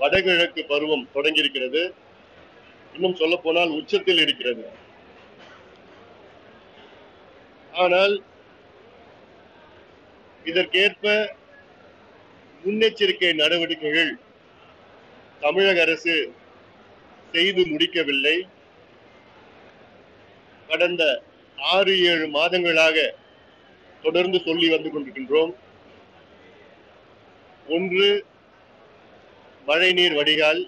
வடகிழக்கு பருவம் தொடங்கியிருக்கிறது. இன்னும் சொல்ல போனால் உச்சத்தில் இருக்கிறது. ஆனால் இதற்கேற்ப முன்னெச்சரிக்கை நடவடிக்கைகள் தமிழக அரசு செய்து முடிக்கவில்லை. கடந்த ஆறு ஏழு மாதங்களாக தொடர்ந்து சொல்லி வந்து கொண்டிருக்கின்றோம். ஒன்று மழை நீர் வடிகால்.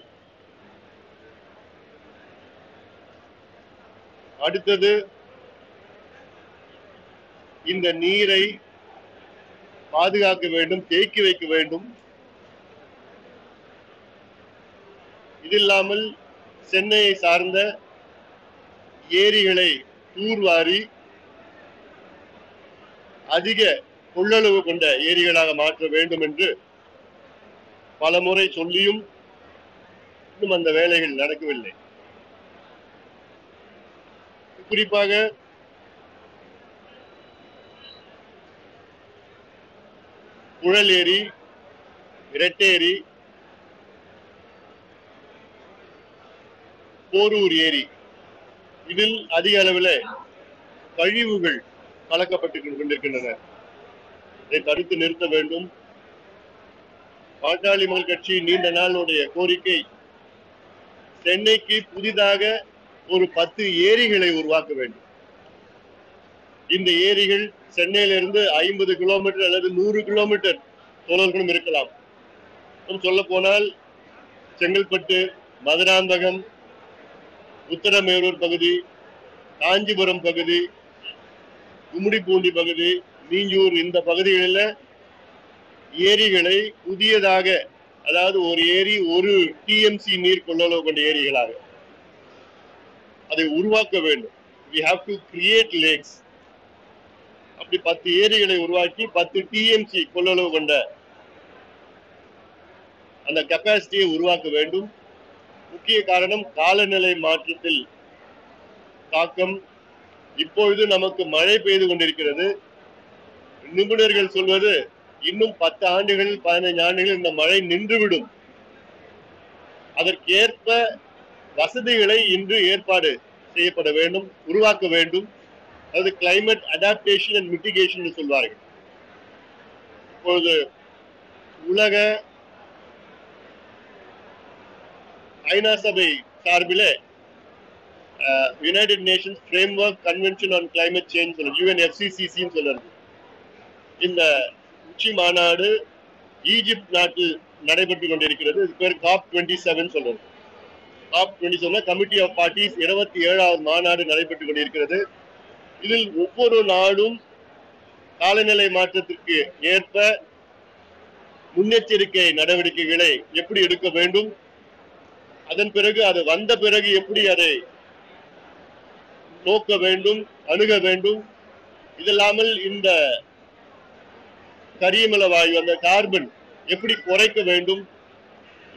அடுத்தது இந்த நீரை பாதுகாக்க வேண்டும் தேக்கி வைக்க வேண்டும். இது இல்லாமல் சென்னையை சார்ந்த ஏரிகளை தூர்வாரி அதிக கொள்ளளவு கொண்ட ஏரிகளாக மாற்ற வேண்டும் என்று பலமுறை சொல்லியும் இன்னும் அந்த வேலைகள் நடக்கவில்லை. குறிப்பாக புழல் ஏரி இரட்டேரி போரூர் ஏரி. இதில் அதிக அளவில் கழிவுகள் கலக்கப்பட்டு கொண்டிருக்கின்றன. இதை தடுத்து நிறுத்த வேண்டும். பாட்டாளி மக்கள் கட்சி நீண்ட நாளுடைய கோரிக்கை சென்னைக்கு புதிதாக ஒரு பத்து ஏரிகளை உருவாக்க வேண்டும். இந்த ஏரிகள் சென்னையிலிருந்து ஐம்பது கிலோமீட்டர் அல்லது நூறு கிலோமீட்டர் தொலைவிலும் இருக்கலாம். சொல்ல போனால் செங்கல்பட்டு மதுராந்தகம் உத்தரமேரூர் பகுதி காஞ்சிபுரம் பகுதி கும்மிடிப்பூண்டி பகுதி நீஞ்சூர் இந்த பகுதிகளில் ஏரிகளை புதியதாக அதாவது ஒரு ஏரி ஒரு டிஎம்சி நீர் கொள்ளளவு கொண்ட ஏரிகளாக அதை உருவாக்க வேண்டும். We have to create lakes அப்படி பத்து ஏரிகளை உருவாக்கி பத்து டிஎம்சி கொள்ளளவு கொண்ட அந்த கெப்பாசிட்டியை உருவாக்க வேண்டும். முக்கிய காரணம் காலநிலை மாற்றத்தில் தாக்கம். இப்பொழுது நமக்கு மழை பெய்து கொண்டிருக்கிறது. நிபுணர்கள் சொல்வது இன்னும் பத்து ஆண்டுகள் பதினைஞ்சு ஆண்டுகள் இந்த மழை நின்றுவிடும். அதற்கேற்ப வசதிகளை இன்று ஏற்பாடு செய்யப்பட வேண்டும் உருவாக்க வேண்டும். அதாவது கிளைமேட் அடாப்டேஷன் அண்ட் மிட்டிகேஷன் சொல்வார்கள். இப்பொழுது உலக ஐநா சபை சார்பிலே United Nations framework convention on climate change யூஎன்எஃப்சிசிசின்னு சொல்லுறது இந்த உச்சி மாநாடு ஈஜிப்ட் நாட்டில் நடைபெற்று கொண்டிருக்கிறது. இது பேர் காப் டுவெண்ட்டி செவன் சொல்றது COP twenty seven committee of parties இருபத்தி ஏழாவது மாநாடு நடைபெற்றுக் கொண்டிருக்கிறது. இதில் ஒவ்வொரு நாடும் காலநிலை மாற்றத்திற்கு ஏற்ப முன்னெச்சரிக்கை நடவடிக்கைகளை எப்படி எடுக்க வேண்டும் அதன் பிறகு அது வந்த பிறகு எப்படி அதை நோக்க வேண்டும் அணுக வேண்டும். இதில்லாமல் இந்த கரியமில வாயு அந்த கார்பன் எப்படி குறைக்க வேண்டும்?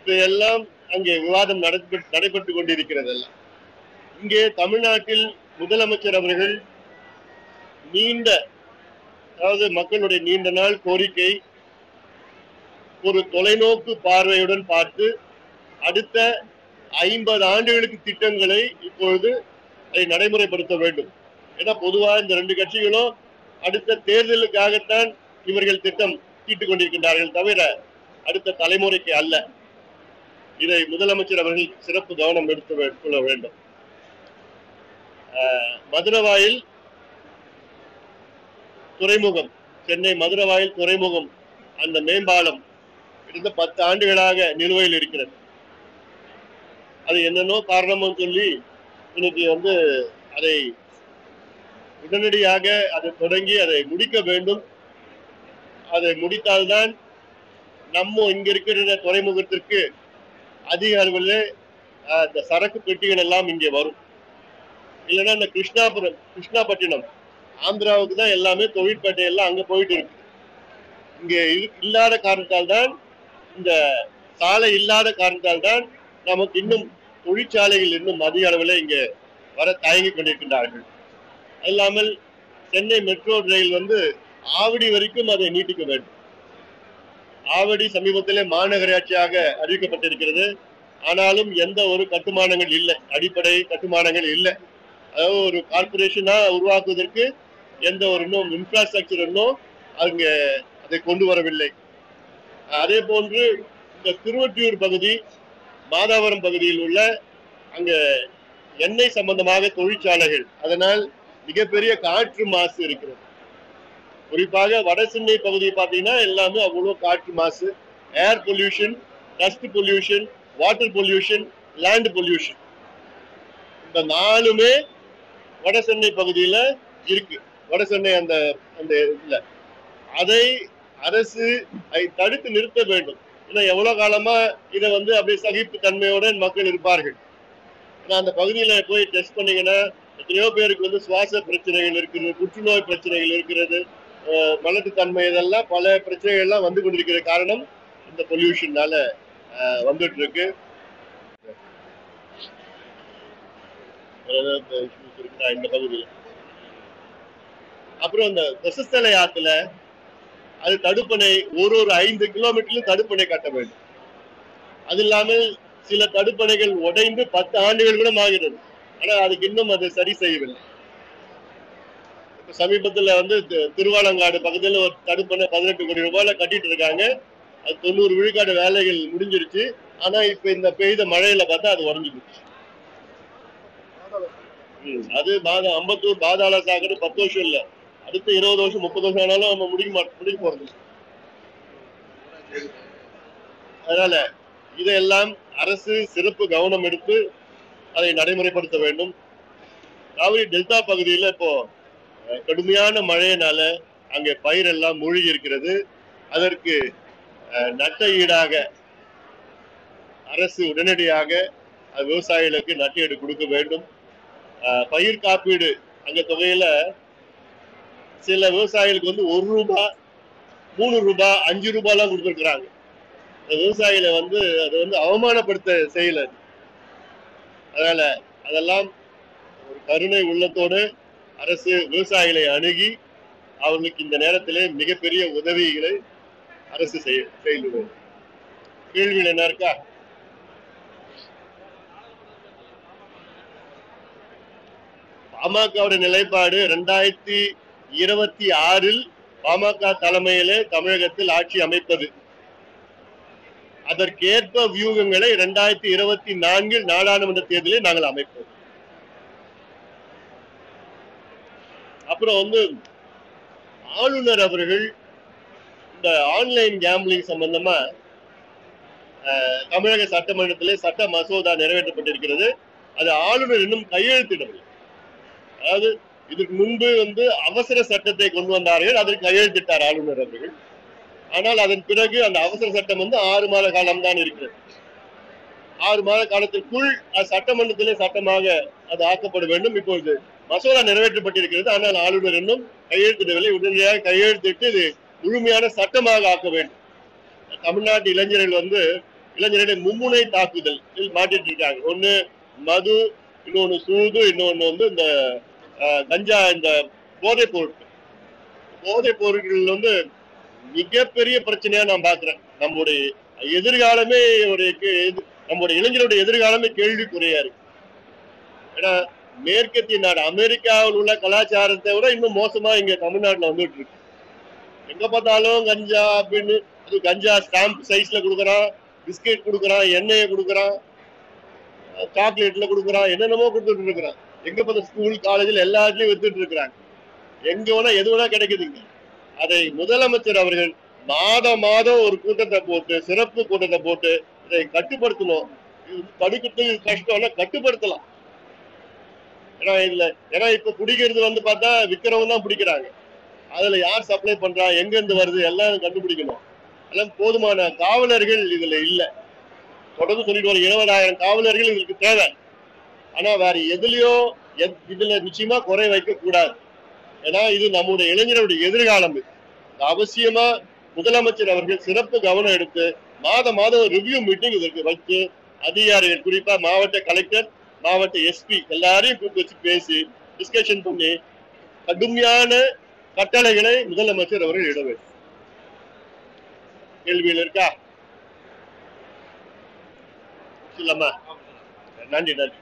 இதையெல்லாம் அங்கே விவாதம் நடைபெற்று நடைபெற்று கொண்டிருக்கிறது எல்லாம் இங்கே தமிழ்நாட்டில் முதலமைச்சர் அவர்கள் நீண்ட அதாவது மக்களுடைய நீண்ட நாள் கோரிக்கை ஒரு தொலைநோக்கு பார்வையுடன் பார்த்து அடுத்த ஐம்பது ஆண்டுகளுக்கு திட்டங்களை இப்பொழுது அதை நடைமுறைப்படுத்த வேண்டும். ஏன்னா பொதுவாக இந்த ரெண்டு கட்சிகளும் அடுத்த தேர்தலுக்காகத்தான் இவர்கள் திட்டம் தீட்டுக் கொண்டிருக்கின்றார்கள் தவிர அடுத்த தலைமுறைக்கு அல்ல. இதை முதலமைச்சர் அவர்கள் சிறப்பு கவனம் எடுத்து கொள்ள வேண்டும். மதுரவாயில் துறைமுகம் சென்னை மதுரவாயில் துறைமுகம் அந்த மேம்பாலம் இருந்த பத்து ஆண்டுகளாக நிலுவையில் இருக்கிறது. அது என்னென்னோ காரணமோ சொல்லி இன்னைக்கு வந்து அதை உடனடியாக அதை தொடங்கி அதை முடிக்க வேண்டும். அதை முடித்தால்தான் நம்ம இங்க இருக்கிற துறைமுகத்திற்கு அதிக அளவில் இந்த சரக்கு பெட்டிகள் எல்லாம் இங்கே வரும். இல்லைன்னா இந்த கிருஷ்ணாபுரம் கிருஷ்ணாபட்டினம் ஆந்திராவுக்கு தான் எல்லாமே தொழிற்பேட்டை எல்லாம் அங்கே போயிட்டு இருக்கு. இங்கே இல்லாத காரணத்தால் தான் இந்த சாலை இல்லாத காரணத்தால் தான் நமக்கு இன்னும் தொழிற்சாலைகள் இன்னும் அதிக அளவில் இங்கே வர தயங்கி கொண்டிருக்கின்றார்கள். இல்லாமல் சென்னை மெட்ரோ ரயில் வந்து ஆவடி வரைக்கும் அதை நீட்டிக்க வேண்டும். ஆவடி சமீபத்திலே மாநகராட்சியாக அறிவிக்கப்பட்டிருக்கிறது. ஆனாலும் எந்த ஒரு கட்டுமானங்கள் இல்லை. அடிப்படை கட்டுமானங்கள் இல்லை. அதாவது ஒரு கார்பரேஷனா உருவாக்குவதற்கு எந்த ஒரு இன்னும் இன்ஃப்ராஸ்ட்ரக்சர் இன்னும் அங்க அதை கொண்டு வரவில்லை. அதே போன்று இந்த திருவொற்றியூர் பகுதி மாதாவரம் பகுதியில் உள்ள அங்க எண்ணெய் சம்பந்தமாக தொழிற்சாலைகள். அதனால் மிகப்பெரிய காற்று மாசு இருக்கிறது. குறிப்பாக வட சென்னை பகுதியை பார்த்தீங்கன்னா எல்லாமே அவ்வளோ காற்று மாசு air pollution dust pollution water pollution land pollution இந்த நாலுமே வட சென்னை பகுதியில இருக்கு. வட சென்னை அந்த அந்த இதுல. அதை அரசு அதை தடுத்து நிறுத்த வேண்டும். ஏன்னா எவ்வளோ காலமா இதை வந்து அப்படியே சகிப்பு தன்மையோட மக்கள் இருப்பார்கள். ஏன்னா அந்த பகுதியில போய் டெஸ்ட் பண்ணீங்கன்னா எத்தனையோ பேருக்கு வந்து சுவாச பிரச்சனைகள் இருக்கிறது புற்றுநோய் பிரச்சனைகள் இருக்கிறது. மலட்டுத்தன்மை இதெல்லாம் பல பிரச்சனைகள் எல்லாம் வந்து கொண்டிருக்கிற காரணம் இந்த பொல்யூஷன்னால வந்துட்டு இருக்கு இந்த பகுதியில்? அப்புறம் இந்த கொசஸ்தலை ஆத்துல அது தடுப்பணை ஒரு ஒரு ஐந்து கிலோமீட்டர்ல தடுப்பணை கட்ட வேண்டும். அது இல்லாமல் சில தடுப்பணைகள் உடைந்து பத்து ஆண்டுகள் கூட ஆகிறது ஆனா அதுக்கு இன்னும் அது சரி செய்யவில்லை. சமீபத்துல வந்து திருவாலங்காடு பக்கத்தில் ஒரு தடுப்பணை பதினெட்டு கோடி ரூபாயில கட்டிட்டு இருக்காங்க. அது தொண்ணூறு விழுக்காடு வேலைகள் முடிஞ்சிருச்சு. ஆனா இப்போ இந்த பெய்த மழையில பார்த்தா அது உடஞ்சி போச்சு. அது பாதா அம்பத்தூர் பாதாள சாக்கடை பத்து வருஷம் இல்ல. அடுத்த இருபது வருஷம் முப்பது வருஷம் ஆனாலும் நம்ம முடிக்க மாட்டோம் முடிக்க போறது அதனால இதையெல்லாம் அரசு சிறப்பு கவனம் எடுத்து அதை நடைமுறைப்படுத்த வேண்டும். காவிரி டெல்டா பகுதியில் இப்போ கடுமையான மழையினால அங்கே பயிரெல்லாம் மூழ்கி இருக்கிறது அதற்கு அஹ், நட்ட ஈடாக அரசு உடனடியாக விவசாயிகளுக்கு விவசாயிகளுக்கு நட்டீடு கொடுக்க வேண்டும். பயிர் காப்பீடு அங்க தொகையில சில விவசாயிகளுக்கு வந்து ஒரு ரூபாய் மூணு ரூபாய் அஞ்சு ரூபாய்லாம் கொடுத்துருக்குறாங்க. விவசாயிகளை வந்து அது வந்து அவமானப்படுத்த செய்யல அது. அதனால அதெல்லாம் ஒரு கருணை உள்ளத்தோடு அரசு விவசாயிகளை அணுகி அவர்களுக்கு இந்த நேரத்திலே மிகப்பெரிய உதவிகளை அரசு செய்ய செய்துள்ளது. கேள்வியில் என்ன இருக்கா? பாமகவுடைய நிலைப்பாடு ரெண்டாயிரத்தி இருபத்தி ஆறில் பாமக தலைமையிலே தமிழகத்தில் ஆட்சி அமைப்பது. அதற்கேற்ப வியூகங்களை இரண்டாயிரத்தி இருபத்தி நான்கில் நாடாளுமன்ற தேர்தலில் நாங்கள் அமைப்போம். அப்புறம் வந்து ஆளுநர் அவர்கள் இந்த ஆன்லைன் கேம்லிங் சம்பந்தமா தமிழக சட்டமன்றத்திலே சட்ட மசோதா நிறைவேற்றப்பட்டிருக்கிறது. அது ஆளுநர் இன்னும் கையெழுத்திடவில்லை. அதாவது இதற்கு முன்பு வந்து அவசர சட்டத்தை கொண்டு வந்தார்கள் அதற்கு கையெழுத்திட்டார் ஆளுநர் அவர்கள். ஆனால் அதன் பிறகு அந்த அவசர சட்டம் வந்து ஆறு மாத காலம் தான் இருக்கிறது. ஆறு மாத காலத்திற்குள் அது சட்டமன்றத்திலே சட்டமாக அது ஆக்கப்பட வேண்டும். இப்பொழுது மசோதா நிறைவேற்றப்பட்டிருக்கிறது. ஆனால் ஆளுநர் இன்னும் கையெழுத்திடவில்லை. உடனடியாக கையெழுத்திட்டு இது முழுமையான சட்டமாக ஆக்க வேண்டும். தமிழ்நாட்டு இளைஞர்கள் வந்து இளைஞர்களை மும்முனை தாக்குதல் மாட்டிட்டு இருக்காங்க. ஒன்னு மது இன்னொன்னு சூது இன்னொன்னு வந்து இந்த கஞ்சா இந்த போதைப் பொருட்கள். போதைப் பொருட்கள் வந்து மிகப்பெரிய பிரச்சனையா நான் பாக்குறேன் நம்முடைய எதிர்காலமே ஒரு கே- நம்முடைய இளைஞருடைய எதிர்காலமே கேள்விக்குறையா இருக்கு. ஏன்னா மேற்கத்திய நாடு அமெரிக்காவில் உள்ள கலாச்சாரத்தை விட இன்னும் மோசமா இங்க தமிழ்நாட்டுல வந்துட்டு இருக்கு. எங்க பார்த்தாலும் கஞ்சா அப்படின்னு அது கஞ்சா ஸ்டாம்ப் சைஸ்ல கொடுக்குறான் பிஸ்கெட் கொடுக்குறான் எண்ணெயை கொடுக்குறான் சாக்லேட்ல கொடுக்குறான் என்னென்னமோ கொடுத்துட்டு இருக்கிறான். எங்க பார்த்த ஸ்கூல் காலேஜில் எல்லாத்துலயும் வித்துட்டு இருக்கிறாங்க. எங்க வேணா எது வேணா கிடைக்குதுங்க அதை முதலமைச்சர் அவர்கள் மாதம் மாதம் ஒரு கூட்டத்தை போட்டு சிறப்பு கூட்டத்தை போட்டு இதை கட்டுப்படுத்தணும். இது தடுக்கிறதுக்கு கஷ்டம்னா கட்டுப்படுத்தலாம். ஏன்னா இதுல ஏன்னா இப்ப பிடிக்கிறது வந்து பார்த்தா விக்கிறவங்க தான் பிடிக்கிறாங்க. அதுல யார் சப்ளை பண்றா எங்க இருந்து வருது எல்லாம் கண்டுபிடிக்கணும். எல்லாம் போதுமான காவலர்கள் இதுல இல்ல. தொடர்ந்து சொல்லிட்டு வர இருபதாயிரம் காவலர்கள் இதுக்கு தேவை. ஆனா வேற எதுலயோ எத்- இதுல நிச்சயமா குறை வைக்க கூடாது. ஏன்னா இது நம்முடைய இளைஞருடைய எதிர்காலம் இது. அவசியமா முதலமைச்சர் அவர்கள் சிறப்பு கவனம் எடுத்து மாத மாதம் ரிவ்யூ மீட்டிங் இதற்கு வச்சு அதிகாரிகள் குறிப்பா மாவட்ட கலெக்டர் மாவட்ட எஸ்பி எல்லாரையும் கூப்பிட்டு வச்சு பேசி டிஸ்கஷன் பண்ணி கடுமையான கட்டளைகளை முதலமைச்சர் அவர்கள் இட வேண்டும். கேள்வியில் இருக்கா? சொல்லாமா நன்றி நன்றி.